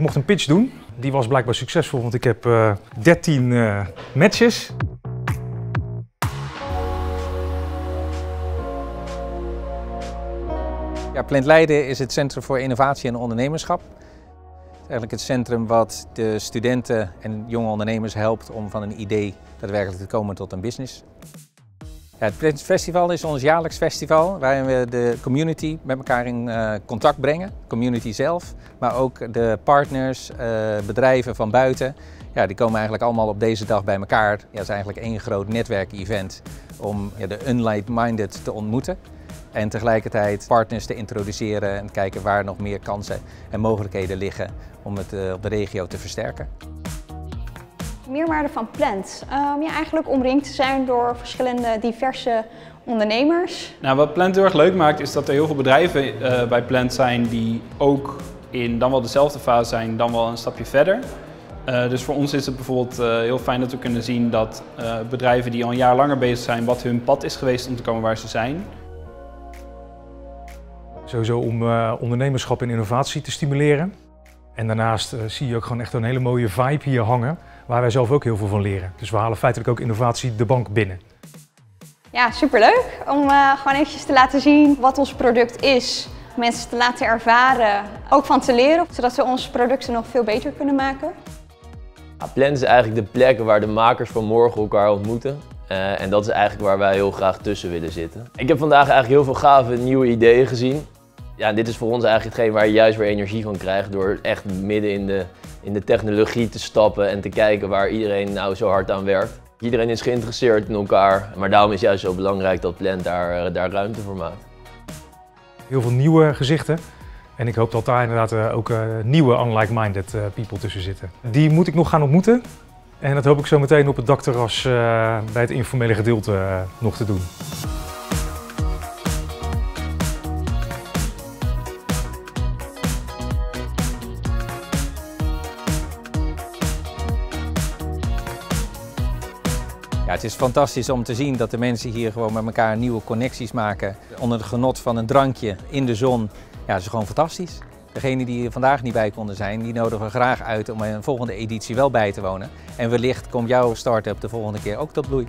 Ik mocht een pitch doen. Die was blijkbaar succesvol, want ik heb uh, 13 uh, matches. Ja, Plant Leiden is het Centrum voor Innovatie en Ondernemerschap. Het is eigenlijk het centrum wat de studenten en jonge ondernemers helpt om van een idee daadwerkelijk te komen tot een business. Het Plant Festival is ons jaarlijks festival waarin we de community met elkaar in uh, contact brengen. Community zelf, maar ook de partners, uh, bedrijven van buiten. Ja, die komen eigenlijk allemaal op deze dag bij elkaar. Ja, is eigenlijk één groot netwerkevent om ja, de unlike-minded te ontmoeten. En tegelijkertijd partners te introduceren en kijken waar nog meer kansen en mogelijkheden liggen om het uh, op de regio te versterken. Meerwaarde van Plant. Um, ja, eigenlijk omringd te zijn door verschillende diverse ondernemers. Nou, wat Plant heel erg leuk maakt is dat er heel veel bedrijven uh, bij Plant zijn die ook in dan wel dezelfde fase zijn, dan wel een stapje verder. Uh, dus voor ons is het bijvoorbeeld uh, heel fijn dat we kunnen zien dat uh, bedrijven die al een jaar langer bezig zijn, wat hun pad is geweest om te komen waar ze zijn. Sowieso om ondernemerschap en innovatie te stimuleren. En daarnaast zie je ook gewoon echt een hele mooie vibe hier hangen, waar wij zelf ook heel veel van leren. Dus we halen feitelijk ook innovatie de bank binnen. Ja, superleuk om gewoon eventjes te laten zien wat ons product is. Mensen te laten ervaren, ook van te leren, zodat we onze producten nog veel beter kunnen maken. Ja, Plant is eigenlijk de plek waar de makers van morgen elkaar ontmoeten. Uh, en dat is eigenlijk waar wij heel graag tussen willen zitten. Ik heb vandaag eigenlijk heel veel gave nieuwe ideeën gezien. Ja, dit is voor ons eigenlijk hetgeen waar je juist weer energie van krijgt door echt midden in de, in de technologie te stappen en te kijken waar iedereen nou zo hard aan werkt. Iedereen is geïnteresseerd in elkaar, maar daarom is juist zo belangrijk dat Plant daar, daar ruimte voor maakt. Heel veel nieuwe gezichten. En ik hoop dat daar inderdaad uh, ook uh, nieuwe unlike-minded people tussen zitten. Die moet ik nog gaan ontmoeten. En dat hoop ik zo meteen op het dakterras bij het informele gedeelte nog te doen. Het is fantastisch om te zien dat de mensen hier gewoon met elkaar nieuwe connecties maken. Onder het genot van een drankje in de zon. Ja, dat is gewoon fantastisch. Degenen die er vandaag niet bij konden zijn, die nodigen we graag uit om een volgende editie wel bij te wonen. En wellicht komt jouw start-up de volgende keer ook tot bloei.